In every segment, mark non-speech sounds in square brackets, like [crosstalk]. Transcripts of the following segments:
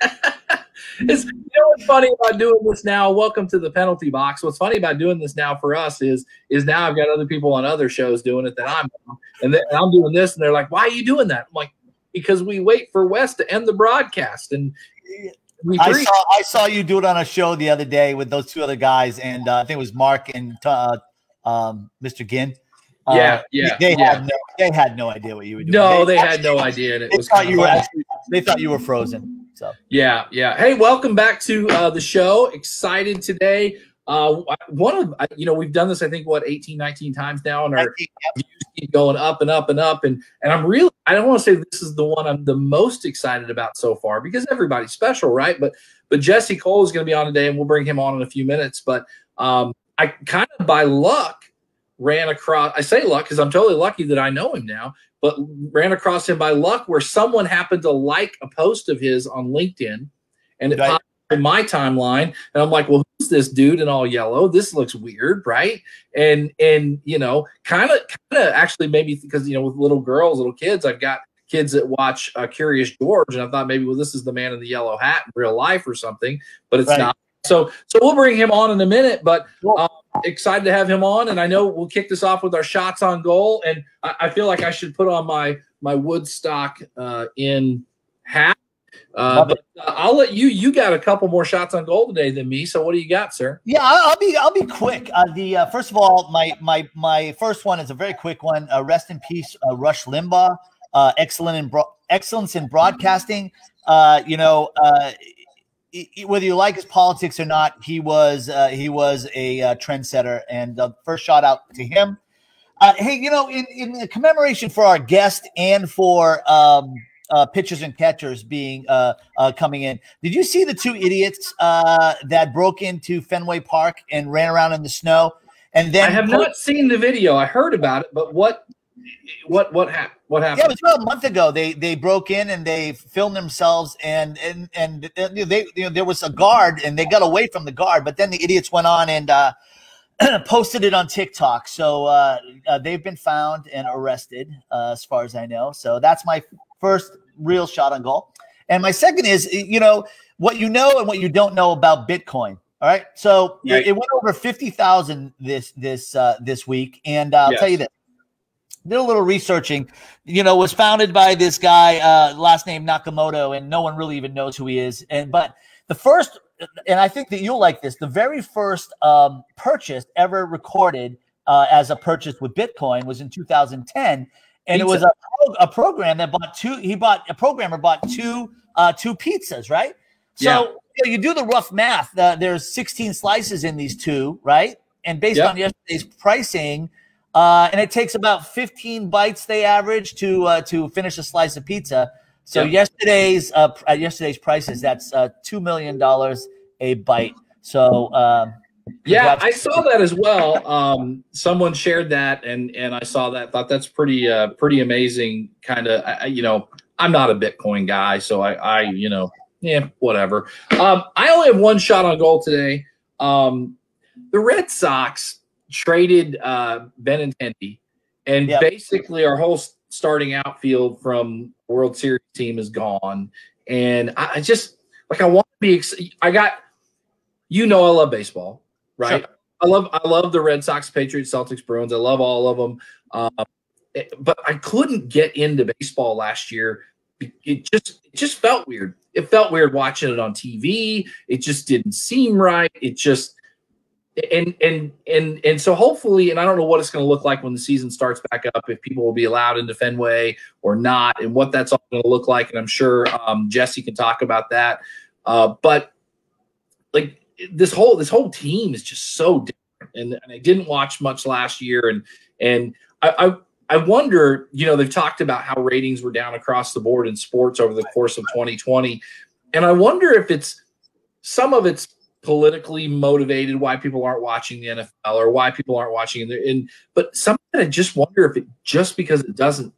[laughs] it's, you know what's funny about doing this now? Welcome to the penalty box. What's funny about doing this now for us is is now I've got other people on other shows doing it that I'm on, and, then, and I'm doing this, and they're like, "Why are you doing that?" I'm like, "Because we wait for Wes to end the broadcast." And I saw I saw you do it on a show the other day with those two other guys, and uh, I think it was Mark and uh, um, Mr. Ginn. Uh, yeah, yeah. They, yeah. had no, they had no idea what you were doing. No, they, they had no idea. And it they was thought you were actually, they thought you were frozen. So yeah, yeah. Hey, welcome back to uh, the show. Excited today. Uh, one of you know we've done this I think what 18, 19 times now, and our views keep going up and up and up. And and I'm really I don't want to say this is the one I'm the most excited about so far because everybody's special, right? But but Jesse Cole is going to be on today, and we'll bring him on in a few minutes. But um, I kind of by luck ran across, I say luck because I'm totally lucky that I know him now, but ran across him by luck where someone happened to like a post of his on LinkedIn and it right. popped in my timeline. And I'm like, well, who's this dude in all yellow? This looks weird, right? And, and, you know, kind of, kind of actually maybe because, you know, with little girls, little kids, I've got kids that watch uh, Curious George, and I thought maybe, well, this is the man in the yellow hat in real life or something, but it's right. not. So, so we'll bring him on in a minute, but um, excited to have him on. And I know we'll kick this off with our shots on goal. And I, I feel like I should put on my my Woodstock uh, Inn hat. Uh, but uh, I'll let you. You got a couple more shots on goal today than me. So what do you got, sir? Yeah, I'll be I'll be quick. Uh, the uh, first of all, my my my first one is a very quick one. Uh, rest in peace, uh, Rush Limbaugh. Uh, excellent in bro- excellence in broadcasting. Uh, you know, uh, whether you like his politics or not, he was uh, he was a uh, trendsetter, and the first shout out to him. Uh, hey, you know, in, in commemoration for our guest and for um, uh, pitchers and catchers being uh, uh, coming in, did you see the two idiots that broke into Fenway Park and ran around in the snow? And then I have not seen the video. I heard about it, but what what what happened? What happened? Yeah, it was about a month ago. They they broke in and they filmed themselves, and and and they you know, there was a guard, and they got away from the guard, but then the idiots went on and uh, [clears throat] posted it on TikTok. So uh, uh, they've been found and arrested, uh, as far as I know. So that's my first real shot on goal, and my second is you know what you know and what you don't know about Bitcoin. All right, so. It, it, went over fifty thousand this this uh, this week, and uh, I'll yes. tell you this did a little researching. You know, was founded by this guy, uh, last name Nakamoto, and no one really even knows who he is. And but the first, and I think that you'll like this, the very first um, purchase ever recorded uh, as a purchase with Bitcoin was in 2010, and Pizza. it was a, a program that bought two. He bought a programmer bought two uh, two pizzas, right? So yeah. you, know, you do the rough math. Uh, there's 16 slices in these two, right? And based yep. on yesterday's pricing uh, and it takes about 15 bites they average to uh, to finish a slice of pizza. So yep. yesterday's uh, at yesterday's prices, that's uh, two million dollars a bite. So um, yeah, I saw that as well. Um, someone shared that, and and I saw that. Thought that's pretty uh, pretty amazing. Kind of, you know, I'm not a Bitcoin guy, so I I you know yeah whatever. Um, I only have one shot on goal today. Um, the Red Sox traded uh, Benintendi, and yep. basically our whole starting outfield from World Series team is gone. And I, I just like I want to be. Ex- I got, you know, I love baseball, right? Sure. I love I love the Red Sox, Patriots, Celtics, Bruins. I love all of them. Uh, but I couldn't get into baseball last year. It just it just felt weird. It felt weird watching it on TV. It just didn't seem right. It just and and and and so hopefully, and I don't know what it's going to look like when the season starts back up, if people will be allowed into Fenway or not, and what that's all going to look like. And I'm sure um, Jesse can talk about that. Uh, but like this whole this whole team is just so different, and, and I didn't watch much last year, and and I, I I wonder, you know, they've talked about how ratings were down across the board in sports over the course of 2020, and I wonder if it's some of it's politically motivated why people aren't watching the NFL or why people aren't watching it. And but something I just wonder if it just because it doesn't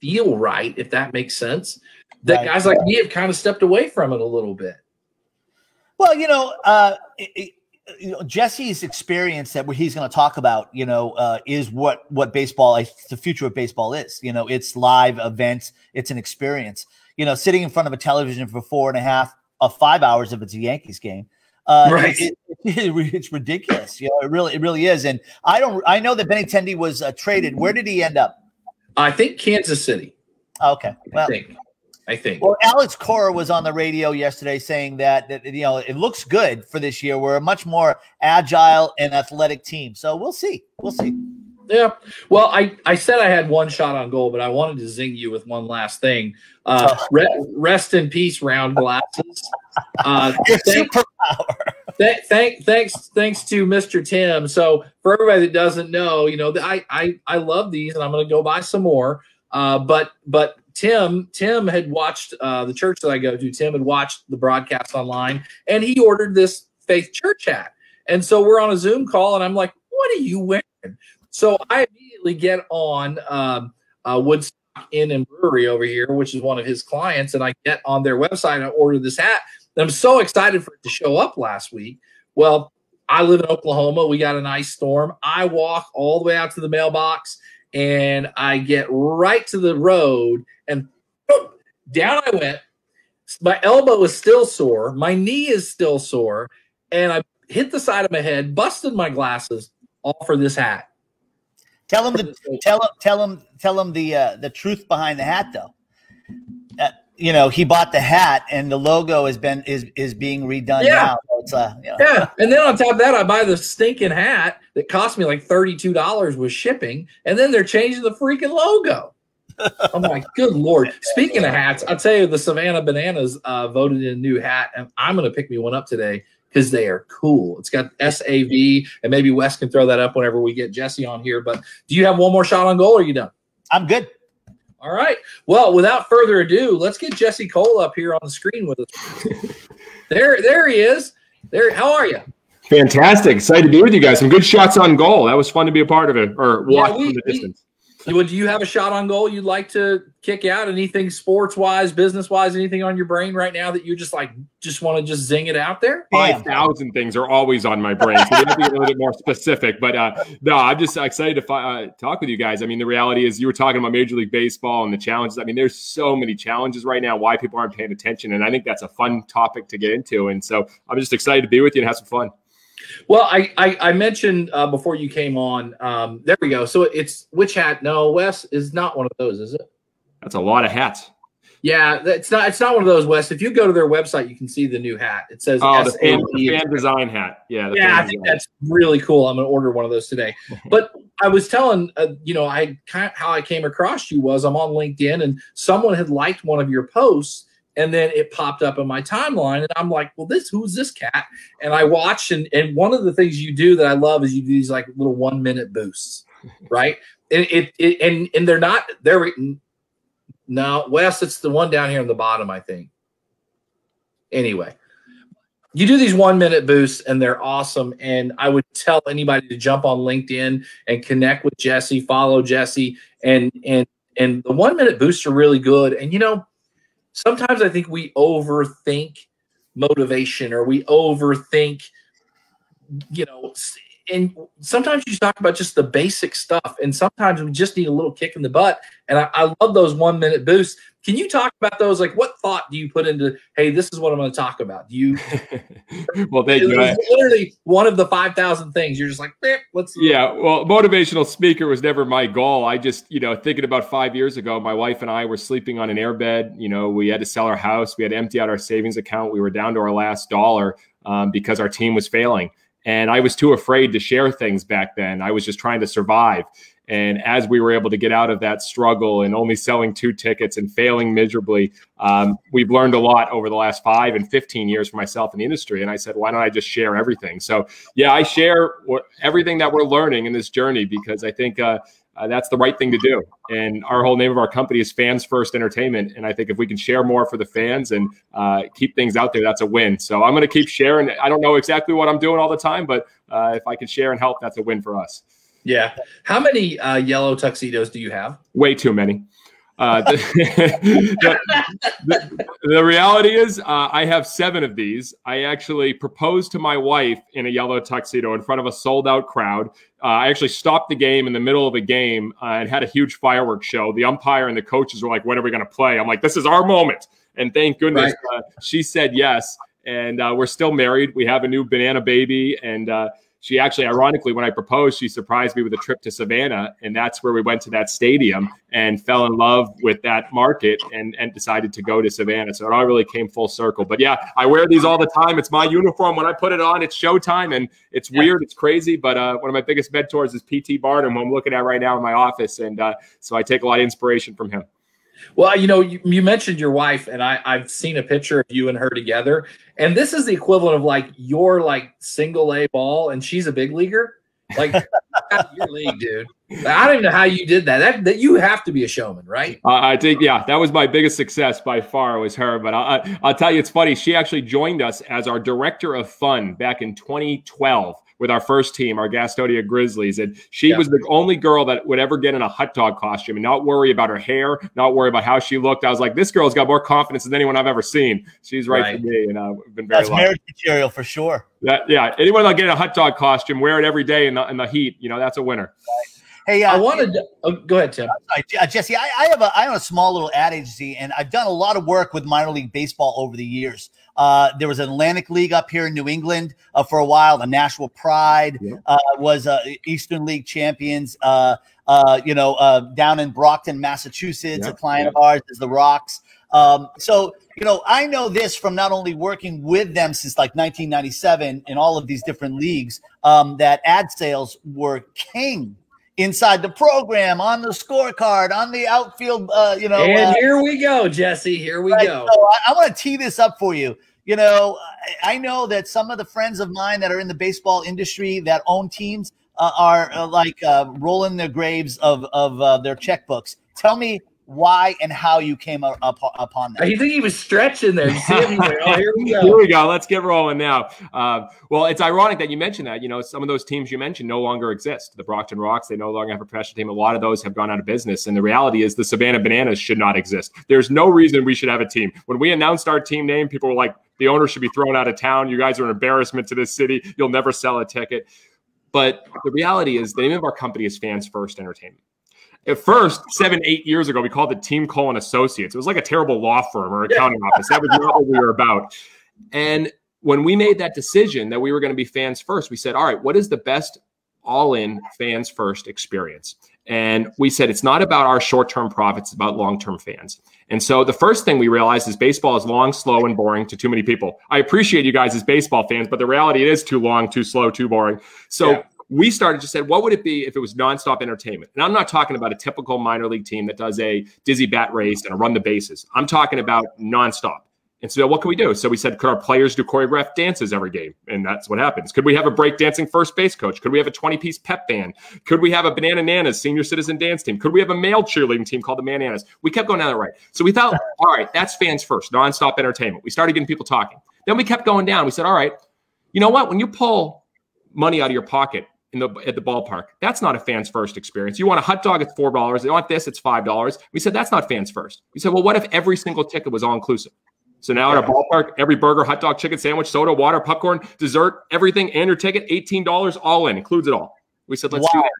feel right, if that makes sense, that right. guys like me have kind of stepped away from it a little bit. Well, you know, uh, it, you know, Jesse's experience that he's going to talk about, you know, uh, is what what baseball, the future of baseball is. You know, it's live events, it's an experience you know, sitting in front of a television for four and a half of five hours if it's a Yankees game. Uh, right. It, it, [laughs] it's ridiculous. You know, it really, it really is. And I don't, I know that Benintendi was uh, traded. Where did he end up? I think Kansas City. Okay. Well, I think. I think. Well, Alex Cora was on the radio yesterday saying that, that you know it looks good for this year. We're a much more agile and athletic team. So we'll see. We'll see. Yeah. Well, I, I said I had one shot on goal, but I wanted to zing you with one last thing. Uh, oh. re- rest in peace, round glasses. Uh, [laughs] thank, th- thank, thanks, thanks to Mr. Tim. So for everybody that doesn't know, you know, I, I, I love these, and I'm going to go buy some more. Uh, but, but Tim, Tim had watched uh, the church that I go to. Tim had watched the broadcast online, and he ordered this Faith Church hat. And so we're on a Zoom call, and I'm like, "What are you wearing?" So I immediately get on um, uh, Woodstock Inn and Brewery over here, which is one of his clients, and I get on their website and I order this hat. And I'm so excited for it to show up last week. Well, I live in Oklahoma. We got an ice storm. I walk all the way out to the mailbox and I get right to the road and down I went. My elbow is still sore. My knee is still sore. And I hit the side of my head, busted my glasses, all for this hat. Tell him the tell him tell him tell him the uh, the truth behind the hat though. Uh, you know, he bought the hat and the logo has been is is being redone yeah. now. So uh, you know. Yeah, and then on top of that, I buy the stinking hat that cost me like thirty two dollars with shipping, and then they're changing the freaking logo. [laughs] I'm like, good lord. Speaking of hats, I'll tell you, the Savannah Bananas uh, voted in a new hat, and I'm going to pick me one up today because they are cool. It's got SAV, and maybe Wes can throw that up whenever we get Jesse on here. But do you have one more shot on goal, or are you done? I'm good. All right. Well, without further ado, let's get Jesse Cole up here on the screen with us. [laughs] there, there he is. There. How are you? Fantastic. Excited to be with you guys. Some good shots on goal. That was fun to be a part of it or watch yeah, we, from the distance. Would you have a shot on goal you'd like to kick out? Anything sports wise, business wise, anything on your brain right now that you just like just want to just zing it out there? Five thousand things are always on my brain, so we have to get a little bit more specific. But uh, no, I'm just excited to fi- uh, talk with you guys. I mean, the reality is, you were talking about Major League Baseball and the challenges. I mean, there's so many challenges right now. Why people aren't paying attention, and I think that's a fun topic to get into. And so I'm just excited to be with you and have some fun. Well, I I, I mentioned uh, before you came on. Um, there we go. So it's which hat? No, Wes is not one of those, is it? That's a lot of hats. Yeah, it's not. It's not one of those, Wes. If you go to their website, you can see the new hat. It says oh, the fan, the fan, design hat. Yeah, yeah, I think design. that's really cool. I'm gonna order one of those today. [laughs] but I was telling, uh, you know, I kind of, how I came across you was I'm on LinkedIn and someone had liked one of your posts and then it popped up in my timeline and i'm like well this who's this cat? And i watch and, and one of the things you do that i love is you do these like little one minute boosts [laughs] right? And it, it and and they're not they're no wes it's the one down here on the bottom i think. Anyway you do these one minute boosts and they're awesome and i would tell anybody to jump on linkedin and connect with jesse follow jesse and and and the one minute boosts are really good and you know sometimes I think we overthink motivation or we overthink, you know, and sometimes you talk about just the basic stuff, and sometimes we just need a little kick in the butt. And I, I love those one minute boosts. Can you talk about those? Like, what thought do you put into? Hey, this is what I'm going to talk about. Do you? [laughs] well, thank you. Literally one of the five thousand things. You're just like, let's. Yeah, well, motivational speaker was never my goal. I just, you know, thinking about five years ago, my wife and I were sleeping on an airbed. You know, we had to sell our house. We had to empty out our savings account. We were down to our last dollar um, because our team was failing. And I was too afraid to share things back then. I was just trying to survive. And as we were able to get out of that struggle and only selling two tickets and failing miserably, um, we've learned a lot over the last five and 15 years for myself in the industry. And I said, why don't I just share everything? So, yeah, I share what, everything that we're learning in this journey because I think uh, uh, that's the right thing to do. And our whole name of our company is Fans First Entertainment. And I think if we can share more for the fans and uh, keep things out there, that's a win. So I'm going to keep sharing. I don't know exactly what I'm doing all the time, but uh, if I can share and help, that's a win for us. Yeah. How many uh, yellow tuxedos do you have? Way too many. Uh, [laughs] the, the, the, reality is, uh, I have seven of these. I actually proposed to my wife in a yellow tuxedo in front of a sold out crowd. Uh, I actually stopped the game in the middle of a game uh, and had a huge fireworks show. The umpire and the coaches were like, When are we going to play? I'm like, This is our moment. And thank goodness right. Uh, she said yes. And uh, we're still married. We have a new banana baby. And she actually, ironically, when I proposed, she surprised me with a trip to Savannah, and that's where we went to that stadium and fell in love with that market and and decided to go to Savannah. So it all really came full circle. But yeah, I wear these all the time. It's my uniform. When I put it on, it's showtime, and it's yeah. weird, it's crazy. But uh, one of my biggest mentors is PT Barnum, who I'm looking at right now in my office, and uh, so I take a lot of inspiration from him. Well, you know, you, you, mentioned your wife, and I, I've seen a picture of you and her together, and this is the equivalent of like your like single A ball, and she's a big leaguer. Like [laughs] your league, dude. I don't even know how you did that. That, that you have to be a showman, right? Uh, I think, yeah, that was my biggest success by far was her. But I, I'll tell you, it's funny. She actually joined us as our director of fun back in 2012 with our first team, our Gastonia Grizzlies. And she yeah. was the only girl that would ever get in a hot dog costume and not worry about her hair, not worry about how she looked. I was like, this girl's got more confidence than anyone I've ever seen. She's right, right. for me. And uh, I've been very That's marriage material for sure. That, yeah. Anyone that'll get in a hot dog costume, wear it every day in the, in the heat, you know, that's a winner. Right. Hey, uh, I wanted. To, oh, go ahead, Tim. Uh, Jesse, I, I, have a I have a small little ad agency, and I've done a lot of work with minor league baseball over the years. Uh, there was an Atlantic League up here in New England uh, for a while. The Nashua Pride yeah. uh, was uh, Eastern League champions. Uh, you know, down in Brockton, Massachusetts, yeah. a client yeah. of ours is the Rox. Um, so, you know, I know this from not only working with them since like 1997 in all of these different leagues, um, that ad sales were king inside the program, on the scorecard, on the outfield. Uh, you know, and uh, here we go, Jesse. Here we right, go. So I, I want to tee this up for you. You know, I, know that some of the friends of mine that are in the baseball industry that own teams uh, are uh, like uh, rolling their graves of of uh, their checkbooks. Tell me why and how you came up, up upon that. You think he was stretching [laughs] there? See him? oh, here we go. Here we go. Let's get rolling now. Uh, well, it's ironic that you mentioned that. You know, some of those teams you mentioned no longer exist. The Brockton Rox, they no longer have a professional team. A lot of those have gone out of business. And the reality is the Savannah Bananas should not exist. There's no reason we should have a team. When we announced our team name, people were like, the owner should be thrown out of town. You guys are an embarrassment to this city. You'll never sell a ticket. But the reality is the name of our company is Fans First Entertainment. At first, seven, eight years ago, we called it Team Cole and Associates. It was like a terrible law firm or accounting office. That was not what we were about. And when we made that decision that we were going to be fans first, we said, all right, what is the best all in fans first experience? And we said it's not about our short term profits, it's about long term fans. And so the first thing we realized is baseball is long, slow, and boring to too many people. I appreciate you guys as baseball fans, but the reality it is too long, too slow, too boring. So yeah we started just said, what would it be if it was nonstop entertainment? And I'm not talking about a typical minor league team that does a dizzy bat race and a run the bases. I'm talking about nonstop. And so, what can we do? So we said, could our players do choreographed dances every game? And that's what happens. Could we have a breakdancing first base coach? Could we have a 20 piece pep band? Could we have a Banana Nanas senior citizen dance team? Could we have a male cheerleading team called the Mananas? We kept going down the right. So we thought, [laughs] all right, that's fans first, nonstop entertainment. We started getting people talking. Then we kept going down. We said, all right, you know what? When you pull money out of your pocket in the at the ballpark. That's not a fans first experience. You want a hot dog, it's four dollars. You want this, it's five dollars. We said that's not fans first. We said, well, what if every single ticket was all inclusive? So now at a ballpark, every burger, hot dog, chicken sandwich, soda, water, popcorn, dessert, everything, and your ticket, eighteen dollars all in, includes it all. We said, let's wow. do that.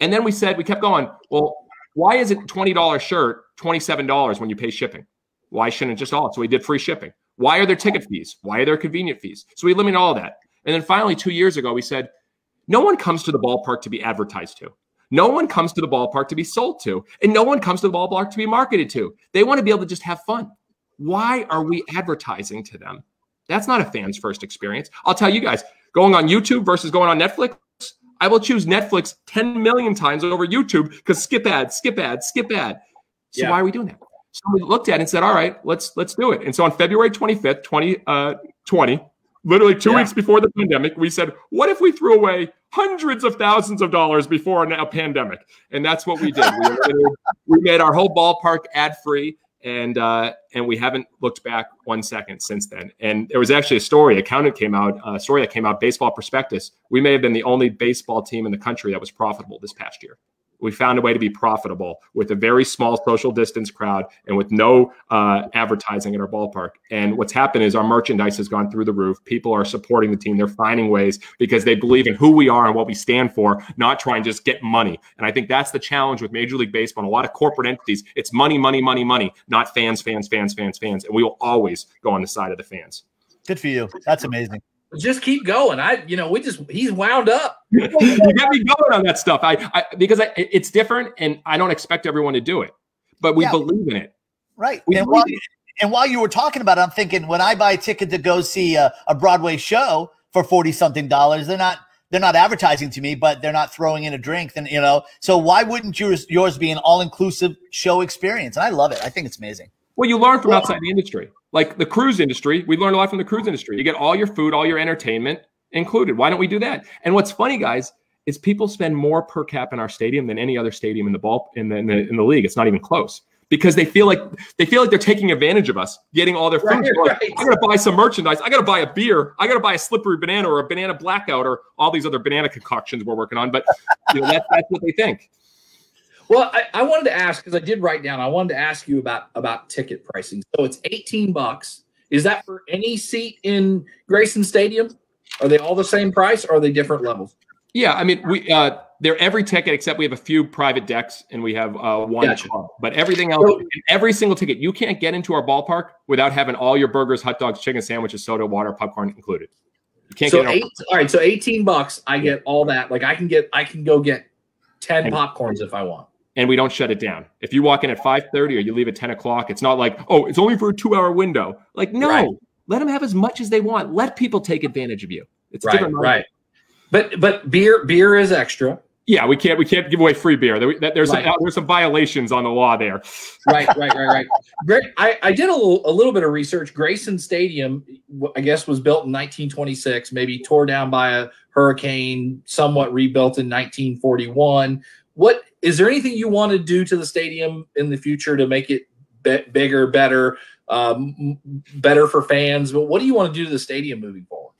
And then we said, we kept going. Well, why is it twenty dollars shirt, twenty seven dollars when you pay shipping? Why shouldn't it just all? So we did free shipping. Why are there ticket fees? Why are there convenient fees? So we eliminated all of that. And then finally, two years ago, we said, no one comes to the ballpark to be advertised to. No one comes to the ballpark to be sold to, and no one comes to the ballpark to be marketed to. They want to be able to just have fun. Why are we advertising to them? That's not a fan's first experience. I'll tell you guys, going on YouTube versus going on Netflix, I will choose Netflix 10 million times over YouTube because skip ad, skip ad, skip ad. So yeah. why are we doing that? So we looked at it and said, all right, let's let's do it. And so on February 25th, 2020, uh, literally two yeah. weeks before the pandemic, we said, what if we threw away hundreds of thousands of dollars before a pandemic? And that's what we did. we, we made our whole ballpark ad free. And uh, and we haven't looked back one second since then. And there was actually a story, a accountant came out, a story that came out, Baseball Prospectus. We may have been the only baseball team in the country that was profitable this past year. We found a way to be profitable with a very small social distance crowd and with no uh, advertising at our ballpark. And what's happened is our merchandise has gone through the roof. People are supporting the team. They're finding ways because they believe in who we are and what we stand for, not trying to just get money. And I think that's the challenge with Major League Baseball and a lot of corporate entities. It's money, money, money, money, not fans, fans, fans, fans, fans. And we will always go on the side of the fans. Good for you. That's amazing just keep going. I, you know, we just he's wound up. [laughs] you got me going on that stuff. I, I because I, it's different, and I don't expect everyone to do it, but we yeah. believe in it. Right. We and while, and while you were talking about it, I'm thinking when I buy a ticket to go see a, a Broadway show for forty something dollars, they're not they're not advertising to me, but they're not throwing in a drink. And you know, so why wouldn't yours yours be an all inclusive show experience? And I love it. I think it's amazing. Well, you learn from outside the industry. Like the cruise industry, we learn a lot from the cruise industry. You get all your food, all your entertainment included. Why don't we do that? And what's funny, guys, is people spend more per cap in our stadium than any other stadium in the ball in the, in the, in the league. It's not even close because they feel like they feel like they're taking advantage of us, getting all their food. Right, right. I gotta buy some merchandise. I gotta buy a beer. I gotta buy a slippery banana or a banana blackout or all these other banana concoctions we're working on. But you know, that's that's what they think. Well, I, I wanted to ask because I did write down. I wanted to ask you about about ticket pricing. So it's eighteen bucks. Is that for any seat in Grayson Stadium? Are they all the same price, or are they different levels? Yeah, I mean, we uh, they're every ticket except we have a few private decks and we have uh, one gotcha. club. But everything else, so, every single ticket, you can't get into our ballpark without having all your burgers, hot dogs, chicken sandwiches, soda, water, popcorn included. You can't so get eight, all right. So eighteen bucks, I get all that. Like I can get, I can go get ten popcorns if I want and we don't shut it down. If you walk in at 5:30 or you leave at 10 o'clock, it's not like, oh, it's only for a two-hour window. Like, no, right. let them have as much as they want. Let people take advantage of you. It's right, different. Right. But but beer beer is extra. Yeah, we can't we can't give away free beer. There, there's right. some, there's some violations on the law there. [laughs] Right, right, right, right. Great. I, I did a little, a little bit of research. Grayson Stadium, I guess, was built in 1926, maybe tore down by a hurricane, somewhat rebuilt in 1941. What is there anything you want to do to the stadium in the future to make it be- bigger, better, um, better for fans? But what do you want to do to the stadium moving forward?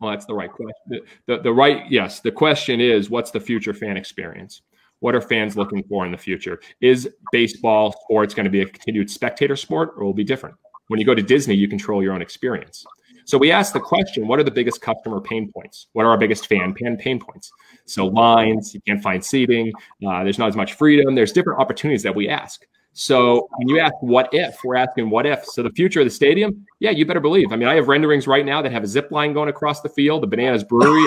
Well, that's the right question. The, the, the right, yes. The question is, what's the future fan experience? What are fans looking for in the future? Is baseball sports going to be a continued spectator sport, or will it be different? When you go to Disney, you control your own experience. So we asked the question, what are the biggest customer pain points? What are our biggest fan pain, pain points? So lines, you can't find seating, uh, there's not as much freedom. There's different opportunities that we ask. So when you ask what if, we're asking what if. So the future of the stadium, yeah, you better believe. I mean, I have renderings right now that have a zip line going across the field, the Bananas Brewery,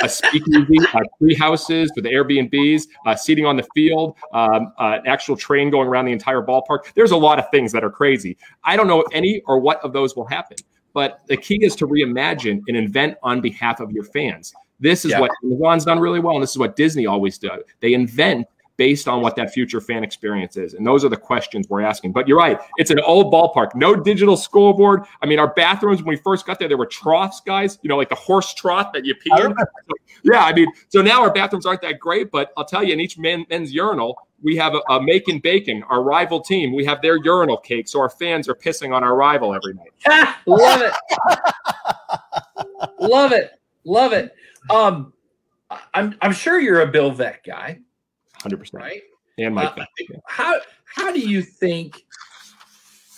a speakeasy, uh, tree houses with the Airbnbs, uh, seating on the field, um, uh, an actual train going around the entire ballpark. There's a lot of things that are crazy. I don't know if any or what of those will happen. But the key is to reimagine and invent on behalf of your fans. This is yeah. what Amazon's done really well, and this is what Disney always does. They invent based on what that future fan experience is. And those are the questions we're asking. But you're right, it's an old ballpark, no digital scoreboard. I mean, our bathrooms when we first got there, there were troughs, guys, you know, like the horse trough that you pee in. yeah, I mean, so now our bathrooms aren't that great, but I'll tell you, in each men, men's urinal, we have a, a Macon Bacon, our rival team. We have their urinal cake, so our fans are pissing on our rival every night. [laughs] Love it. Love it. Love it. Um, I'm I'm sure you're a Bill Veeck guy. Hundred percent. Right. And Mike. Uh, how how do you think?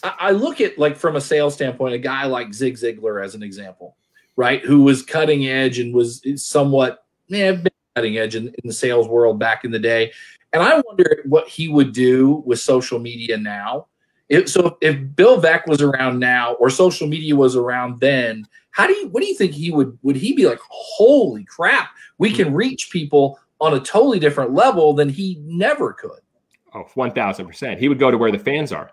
I, I look at like from a sales standpoint, a guy like Zig Ziglar as an example, right? Who was cutting edge and was somewhat yeah, cutting edge in, in the sales world back in the day. And I wonder what he would do with social media now. If, so if Bill Veeck was around now or social media was around then, how do you what do you think he would would he be like, holy crap, we can reach people on a totally different level than he never could? Oh, 1000%. He would go to where the fans are.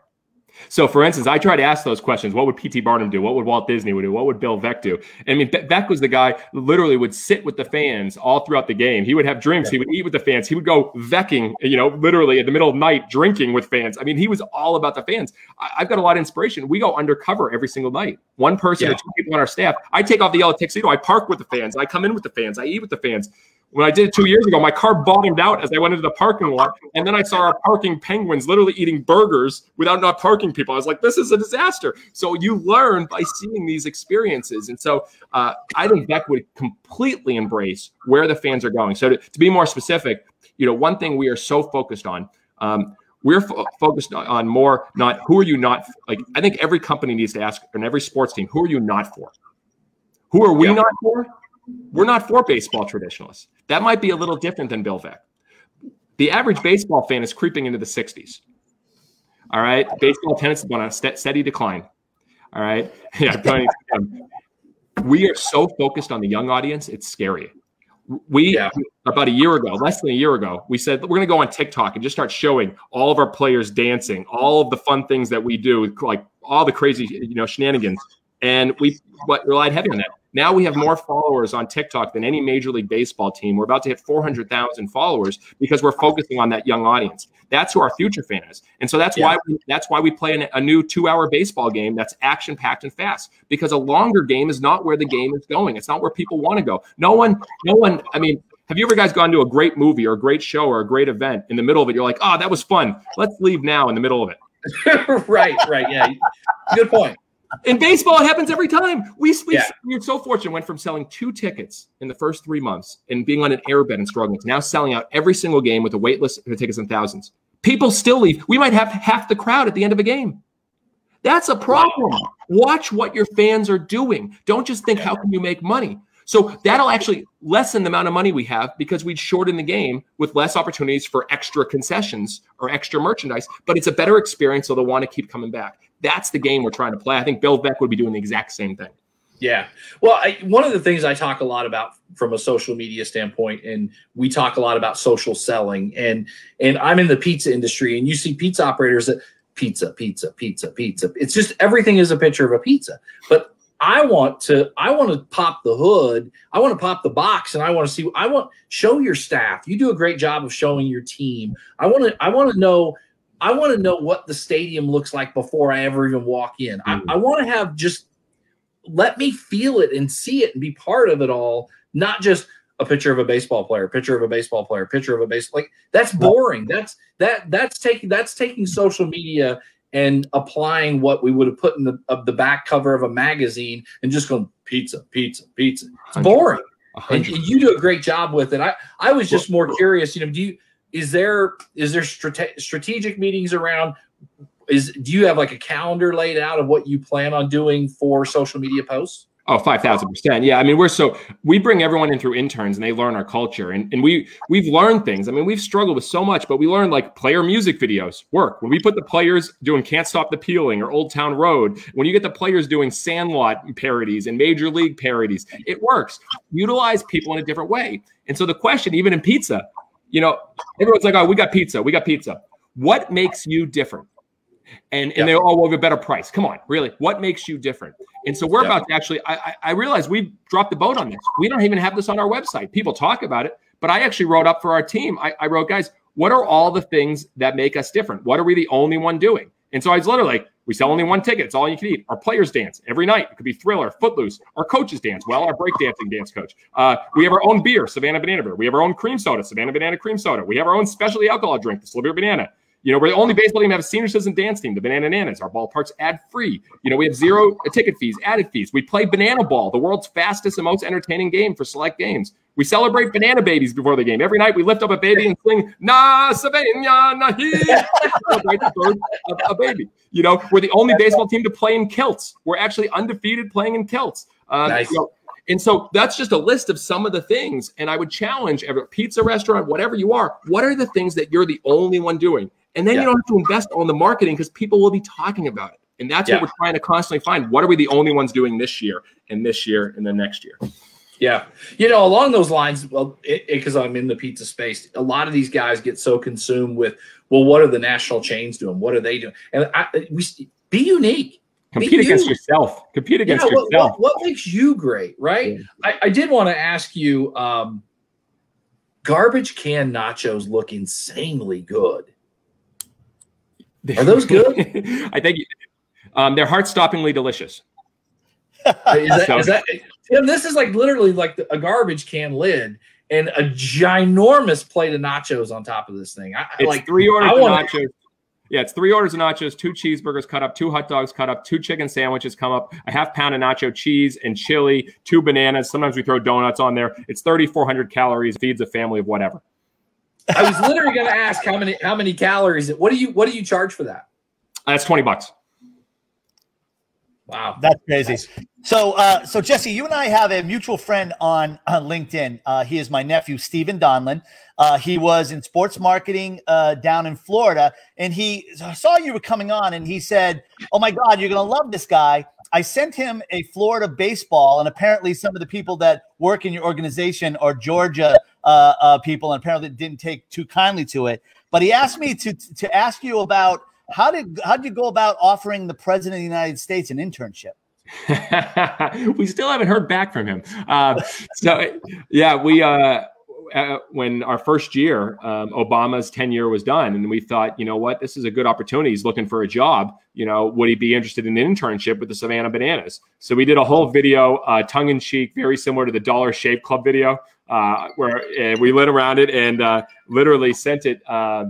So, for instance, I try to ask those questions. What would P.T. Barnum do? What would Walt Disney would do? What would Bill Veeck do? I mean, Veeck was the guy literally would sit with the fans all throughout the game. He would have drinks. He would eat with the fans. He would go Vecking, you know, literally in the middle of night drinking with fans. I mean, he was all about the fans. I, have got a lot of inspiration. We go undercover every single night. One person yeah. or two people on our staff. I take off the yellow tuxedo. I park with the fans. I come in with the fans. I eat with the fans. When I did it two years ago, my car bottomed out as I went into the parking lot, and then I saw our parking penguins literally eating burgers without not parking people. I was like, "This is a disaster." So you learn by seeing these experiences, and so uh, I think Veeck would completely embrace where the fans are going. So to, to be more specific, you know, one thing we are so focused on. Um, we're fo- focused on more not who are you not like. I think every company needs to ask, and every sports team, who are you not for? Who are we yeah. not for? We're not for baseball traditionalists. That might be a little different than Bill Veeck. The average baseball fan is creeping into the 60s. All right. Baseball attendance is on a steady decline. All right. [laughs] Yeah. we are so focused on the young audience, it's scary. We yeah. about a year ago, less than a year ago, we said we're going to go on TikTok and just start showing all of our players dancing, all of the fun things that we do, like all the crazy, you know, shenanigans. And we relied heavy on that. Now we have more followers on TikTok than any Major League Baseball team. We're about to hit 400,000 followers because we're focusing on that young audience. That's who our future fan is, and so that's yeah. why we, that's why we play an, a new two-hour baseball game that's action-packed and fast. Because a longer game is not where the game is going. It's not where people want to go. No one, no one. I mean, have you ever guys gone to a great movie or a great show or a great event in the middle of it? You're like, oh, that was fun. Let's leave now in the middle of it. [laughs] right, right, yeah. Good point. In baseball, it happens every time. We, we, yeah. we are so fortunate. Went from selling two tickets in the first three months and being on an airbed and struggling to now selling out every single game with a wait list of tickets in thousands. People still leave. We might have half the crowd at the end of a game. That's a problem. Wow. Watch what your fans are doing. Don't just think, how can you make money? So that'll actually lessen the amount of money we have because we'd shorten the game with less opportunities for extra concessions or extra merchandise. But it's a better experience, so they'll want to keep coming back. That's the game we're trying to play. I think Bill Veeck would be doing the exact same thing. Yeah. Well, I, one of the things I talk a lot about from a social media standpoint, and we talk a lot about social selling, and and I'm in the pizza industry, and you see pizza operators that pizza, pizza, pizza, pizza. It's just everything is a picture of a pizza. But I want to I want to pop the hood. I want to pop the box and I want to see I want show your staff. You do a great job of showing your team. I want to I want to know I want to know what the stadium looks like before I ever even walk in. Mm. I, hmm. I want to have just let me feel it and see it and be part of it all, not just a picture of a baseball player, picture of a baseball player, picture of a base like that's boring. That's that that's taking that's taking social media and applying what we would have put in the of the back cover of a magazine and just going pizza, pizza, pizza. It's boring. And you do a great job with it. I I was just more curious. You know, do you is there is there strate- strategic meetings around? Is do you have like a calendar laid out of what you plan on doing for social media posts? Oh, 5,000%. Yeah. I mean, we're so, we bring everyone in through interns and they learn our culture. And, and we, we've learned things. I mean, we've struggled with so much, but we learned like player music videos work. When we put the players doing Can't Stop the Peeling or Old Town Road, when you get the players doing Sandlot parodies and Major League parodies, it works. Utilize people in a different way. And so the question, even in pizza, you know, everyone's like, oh, we got pizza. We got pizza. What makes you different? And and yeah. they all will have a better price. Come on, really, what makes you different? And so we're yeah. about to actually. I, I realize we dropped the boat on this. We don't even have this on our website. People talk about it, but I actually wrote up for our team. I, I wrote, guys, what are all the things that make us different? What are we the only one doing? And so I was literally like, we sell only one ticket. It's all you can eat. Our players dance every night. It could be Thriller, Footloose. Our coaches dance. Well, our breakdancing dance coach. Uh, we have our own beer, Savannah Banana Beer. We have our own cream soda, Savannah Banana Cream Soda. We have our own specialty alcohol drink, the Slippery Banana. You know, we're the only baseball team to have a senior citizen dance team, the Banana Nanas. Our ballpark's ad free. You know, we have zero ticket fees, added fees. We play Banana Ball, the world's fastest and most entertaining game for select games. We celebrate banana babies before the game. Every night we lift up a baby and sing Na Savannah Nahi. [laughs] celebrate the birth of a baby. You know, we're the only baseball team to play in kilts. We're actually undefeated playing in kilts. Uh, nice. You know, and so that's just a list of some of the things. And I would challenge every pizza restaurant, whatever you are, what are the things that you're the only one doing? And then yeah. you don't have to invest on the marketing because people will be talking about it. And that's yeah. what we're trying to constantly find. What are we the only ones doing this year and this year and then next year? Yeah. You know, along those lines, well, because I'm in the pizza space, a lot of these guys get so consumed with, well, what are the national chains doing? What are they doing? And I, we be unique. Compete against yourself. Compete against yeah, what, yourself. What, what, makes you great, right? Yeah. I, I, did want to ask you um, garbage can nachos look insanely good. Are those good? [laughs] I think um, they're heart-stoppingly delicious. is that, [laughs] so, is that Tim, this is like literally like a garbage can lid and a ginormous plate of nachos on top of this thing. I, it's like three orders of nachos. Yeah, it's three orders of nachos, two cheeseburgers cut up, two hot dogs cut up, two chicken sandwiches come up, a half pound of nacho cheese and chili, two bananas. Sometimes we throw donuts on there. It's 3,400 calories, feeds a family of whatever. I was literally going to ask how many how many calories. What do you what do you charge for that? That's twenty bucks. Wow, that's crazy. So, uh, so Jesse, you and I have a mutual friend on, on LinkedIn. Uh, he is my nephew, Stephen Donlin. Uh, he was in sports marketing uh, down in Florida, and he saw you were coming on, and he said, "Oh my God, you're going to love this guy." I sent him a Florida baseball, and apparently, some of the people that work in your organization are Georgia uh, uh, people, and apparently didn't take too kindly to it. But he asked me to to ask you about how did how did you go about offering the president of the United States an internship? [laughs] we still haven't heard back from him. Uh, so yeah, we uh, uh, when our first year, um, Obama's tenure was done, and we thought, you know what, this is a good opportunity. He's looking for a job. You know, would he be interested in an internship with the Savannah Bananas? So we did a whole video, uh, tongue in cheek, very similar to the Dollar Shave Club video, uh, where uh, we lit around it and uh, literally sent it. Uh,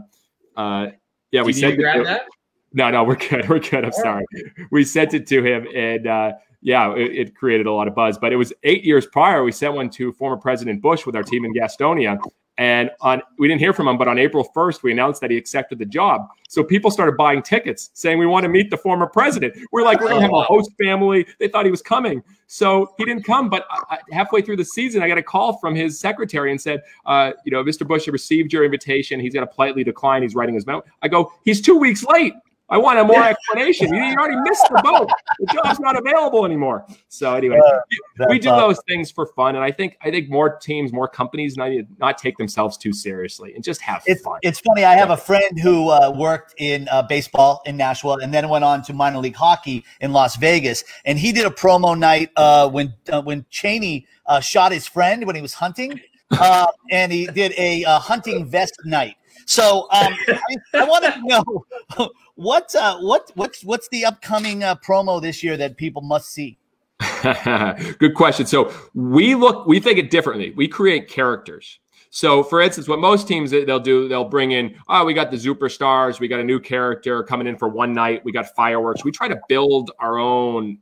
yeah, we sent it. That? No, no, we're good. [laughs] We're good. I'm sorry. We sent it to him, and uh, yeah, it, it, created a lot of buzz. But it was eight years prior. We sent one to former President Bush with our team in Gastonia, and on we didn't hear from him. But on April 1st, we announced that he accepted the job. So people started buying tickets, saying we want to meet the former president. We're like, we're gonna have a host family. They thought he was coming, so he didn't come. But I, halfway through the season, I got a call from his secretary and said, uh, you know, Mr. Bush received your invitation. He's going to politely decline. He's writing his memo. I go, he's two weeks late. I want a more explanation. You, you, already missed the boat. The job's not available anymore. So anyway, uh, we do awesome. those things for fun, and I think I think more teams, more companies, not not take themselves too seriously and just have it's, fun. It's funny. I have a friend who uh, worked in uh, baseball in Nashville, and then went on to minor league hockey in Las Vegas, and he did a promo night uh, when uh, when Cheney uh, shot his friend when he was hunting. and he did a hunting vest night. So um, I, I want to [laughs] know what uh, what what's what's the upcoming uh, promo this year that people must see. [laughs] Good question. So we look, we think it differently. We create characters. So, for instance, what most teams they'll do, they'll bring in, oh, we got the superstars, we got a new character coming in for one night, we got fireworks. We try to build our own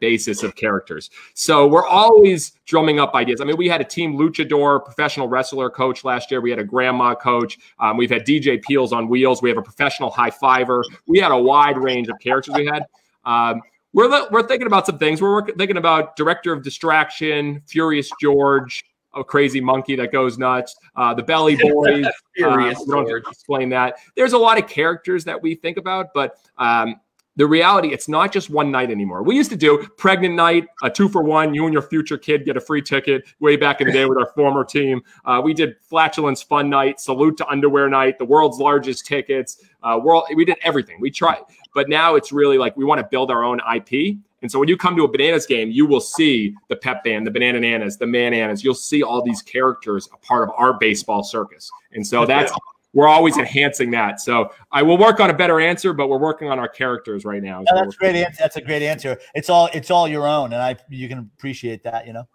basis of characters. So we're always drumming up ideas. I mean, we had a team luchador, professional wrestler coach last year. We had a grandma coach. Um, we've had DJ Peels on wheels. We have a professional high fiver. We had a wide range of characters we had. Um, we're, we're thinking about some things. We're thinking about director of distraction, Furious George, a crazy monkey that goes nuts, uh, the Belly [laughs] Boys. Furious uh, we don't explain that. There's a lot of characters that we think about, but um, the reality, it's not just one night anymore. We used to do pregnant night, a two for one. You and your future kid get a free ticket. Way back in the day with our former team, uh, we did flatulence fun night, salute to underwear night, the world's largest tickets. Uh, world, we did everything. We tried, but now it's really like we want to build our own IP. And so when you come to a bananas game, you will see the pep band, the banana nanas, the mananas. You'll see all these characters a part of our baseball circus. And so that's we're always enhancing that. So I will work on a better answer, but we're working on our characters right now. No, that's great. Answer. That's a great answer. It's all it's all your own, and I you can appreciate that. You know.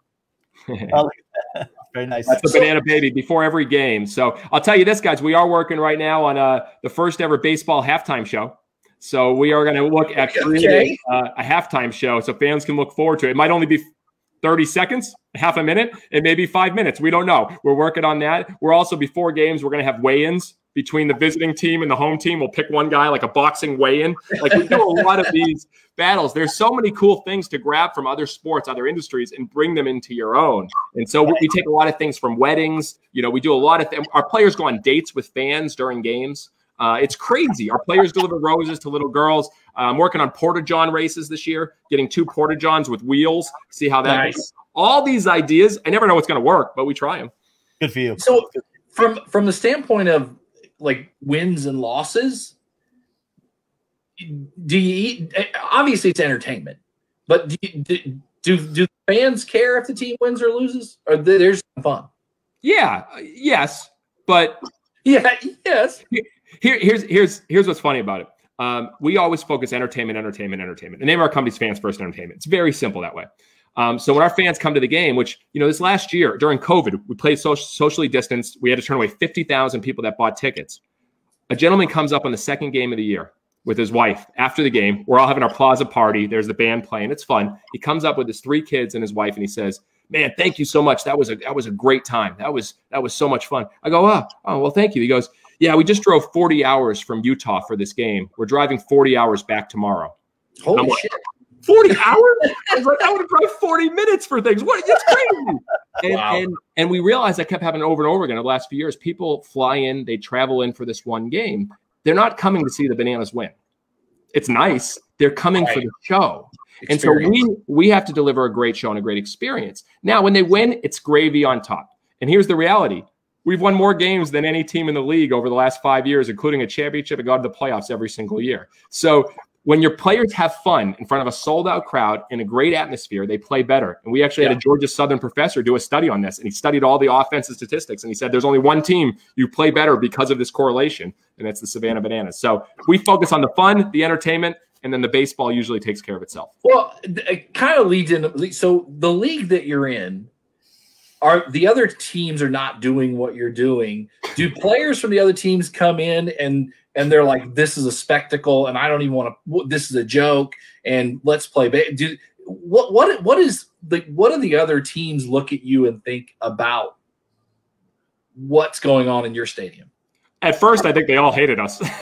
[laughs] [laughs] Very nice. That's the banana baby before every game. So I'll tell you this, guys. We are working right now on uh, the first ever baseball halftime show. So we are going to look at creating uh, a halftime show so fans can look forward to it. It might only be 30 seconds, half a minute, and maybe five minutes. We don't know. We're working on that. We're also before games, we're going to have weigh ins between the visiting team and the home team. We'll pick one guy like a boxing weigh in. Like we do a lot of these battles. There's so many cool things to grab from other sports, other industries, and bring them into your own. And so we take a lot of things from weddings. You know, we do a lot of th- our players go on dates with fans during games. Uh, it's crazy. Our players deliver roses to little girls. Uh, I'm working on Porta John races this year, getting two Porta Johns with wheels. See how that. Nice. Goes. All these ideas. I never know what's going to work, but we try them. Good for you. So, from from the standpoint of like wins and losses, do you obviously it's entertainment, but do you, do, do do fans care if the team wins or loses, or there's fun? Yeah. Yes. But yeah. Yes. Here, here's here's here's what's funny about it. Um, we always focus entertainment, entertainment, entertainment. The name of our company is Fans First Entertainment. It's very simple that way. Um, so when our fans come to the game, which you know, this last year during COVID, we played so- socially distanced. We had to turn away fifty thousand people that bought tickets. A gentleman comes up on the second game of the year with his wife after the game. We're all having our plaza party. There's the band playing. It's fun. He comes up with his three kids and his wife, and he says, man, thank you so much. That was a that was a great time. That was that was so much fun. I go, oh, oh well, thank you. He goes, yeah, we just drove 40 hours from Utah for this game. We're driving 40 hours back tomorrow. Holy shit. 40 hours? I was like, I would drive 40 minutes for things. What? It's crazy. [laughs] And, Wow. and, and we realized that kept happening over and over again over the last few years. People fly in, they travel in for this one game. They're not coming to see the Bananas win. It's nice. They're coming for the show. And so we we have to deliver a great show and a great experience. Now, when they win, it's gravy on top. And here's the reality: we've won more games than any team in the league over the last five years, including a championship and got to the playoffs every single year. So when your players have fun in front of a sold out crowd in a great atmosphere, they play better. And we actually had a Georgia Southern professor do a study on this, and he studied all the offensive statistics, and he said there's only one team you play better because of this correlation, and that's the Savannah Bananas. So we focus on the fun, the entertainment, and then the baseball usually takes care of itself. Well, it kind of leads into so the league that you're in are the other teams are not doing what you're doing. Do players from the other teams come in and and they're like, "This is a spectacle," and I don't even want to. This is a joke, and let's play. Do what? What? What is the? What do the other teams look at you and think about what's going on in your stadium? At first, I think they all hated us. [laughs]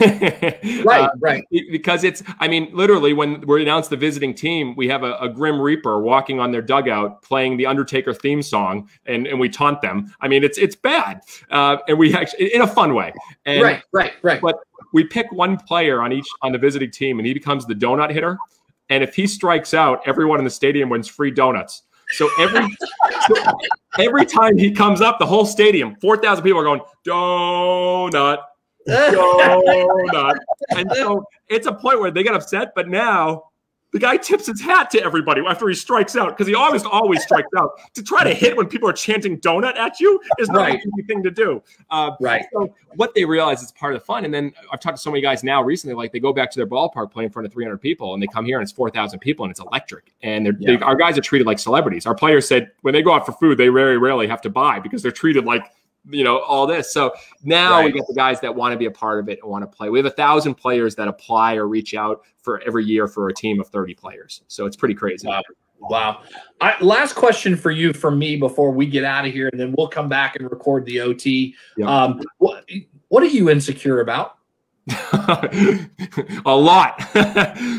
Right, Uh, right. because it's i mean literally when we announced the visiting team we have a, a grim reaper walking on their dugout playing the undertaker theme song and, and we taunt them i mean it's it's bad uh, and we actually in a fun way and right, right, right. but we pick one player on each on the visiting team and he becomes the donut hitter and if he strikes out everyone in the stadium wins free donuts so every so every time he comes up the whole stadium 4000 people are going donut [laughs] donut. And so it's a point where they get upset, but now the guy tips his hat to everybody after he strikes out because he always always strikes out. To try to hit when people are chanting donut at you is not Right. an easy thing to do. Uh, Right. So what they realize is part of the fun. And then I've talked to so many guys now recently, like they go back to their ballpark, play in front of 300 people, and they come here and it's 4,000 people and it's electric. And they're, they, our guys are treated like celebrities. Our players said when they go out for food, they very rarely have to buy because they're treated like you know all this. So now we Right. get the guys that want to be a part of it and want to play. We have a thousand players that apply or reach out for every year for a team of 30 players. So it's pretty crazy. Wow. Wow. I, last question for you for me before we get out of here, and then we'll come back and record the OT. Yep. Um, what what are you insecure about? [laughs] a lot. [laughs]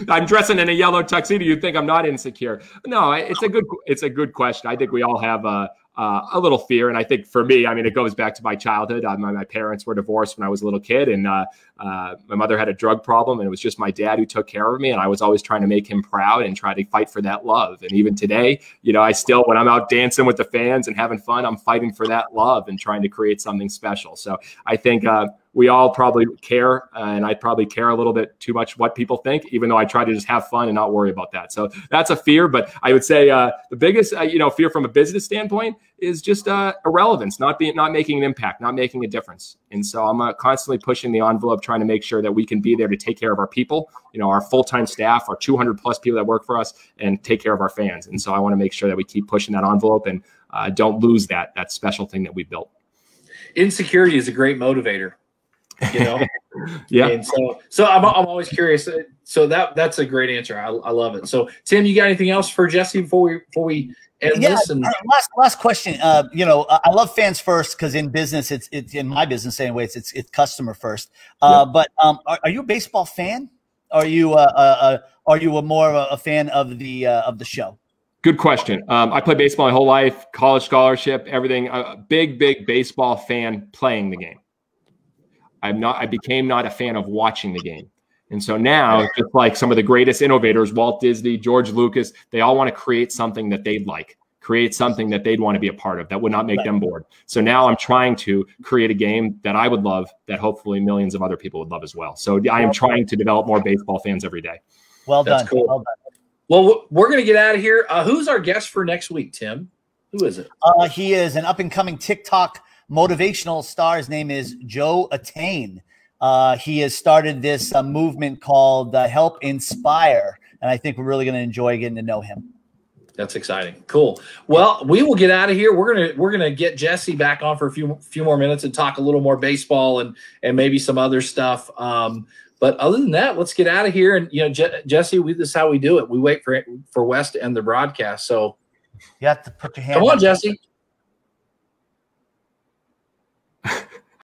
I'm dressing in a yellow tuxedo. You'd think I'm not insecure. No, it's a good it's a good question. I think we all have a uh, a little fear, and I think for me, I mean, it goes back to my childhood. Uh, my, my parents were divorced when I was a little kid, and uh, uh, my mother had a drug problem, and it was just my dad who took care of me. And I was always trying to make him proud and try to fight for that love. And even today, you know, I still, when I'm out dancing with the fans and having fun, I'm fighting for that love and trying to create something special. So I think uh, we all probably care, and I probably care a little bit too much what people think, even though I try to just have fun and not worry about that. So that's a fear. But I would say uh, the biggest, uh, you know, fear from a business standpoint is just uh, irrelevance, not being, not making an impact, not making a difference. And so I'm uh, constantly pushing the envelope, trying to make sure that we can be there to take care of our people, you know, our full time staff, our 200 plus people that work for us, and take care of our fans. And so I want to make sure that we keep pushing that envelope and uh, don't lose that that special thing that we built. Insecurity is a great motivator. You know, [laughs] Yeah. and so so I'm, I'm always curious. So that that's a great answer. I, I love it. So Tim, you got anything else for Jesse before we before we end Yeah, this? And uh, last last question. Uh, you know, I I love fans first because in business, it's it's in my business anyways. It's it's customer first. Uh, But um, are, are you a baseball fan? Are you uh, uh, uh, are you a more of a, a fan of the uh, of the show? Good question. Um, I played baseball my whole life, college scholarship, everything. A big, big baseball fan playing the game. I'm not. I became not a fan of watching the game, and so now, just like some of the greatest innovators, Walt Disney, George Lucas, they all want to create something that they'd like, create something that they'd want to be a part of that would not make them bored. So now I'm trying to create a game that I would love, that hopefully millions of other people would love as well. So I am trying to develop more baseball fans every day. Well That's done. cool. Well done. well, we're gonna get out of here. Uh, who's our guest for next week, Tim? Who is it? Uh, he is an up and coming TikTok motivational star. His name is Joe Attain. Uh, he has started this uh, movement called uh, Help Inspire, and I think we're really going to enjoy getting to know him. That's exciting. Cool. Well, we will get out of here. We're gonna we're gonna get Jesse back on for a few few more minutes and talk a little more baseball and and maybe some other stuff. Um, but other than that, let's get out of here. And you know, Je- Jesse, we, this is how we do it. We wait for for West to end the broadcast. So You have to put your hand. Come on. Jesse.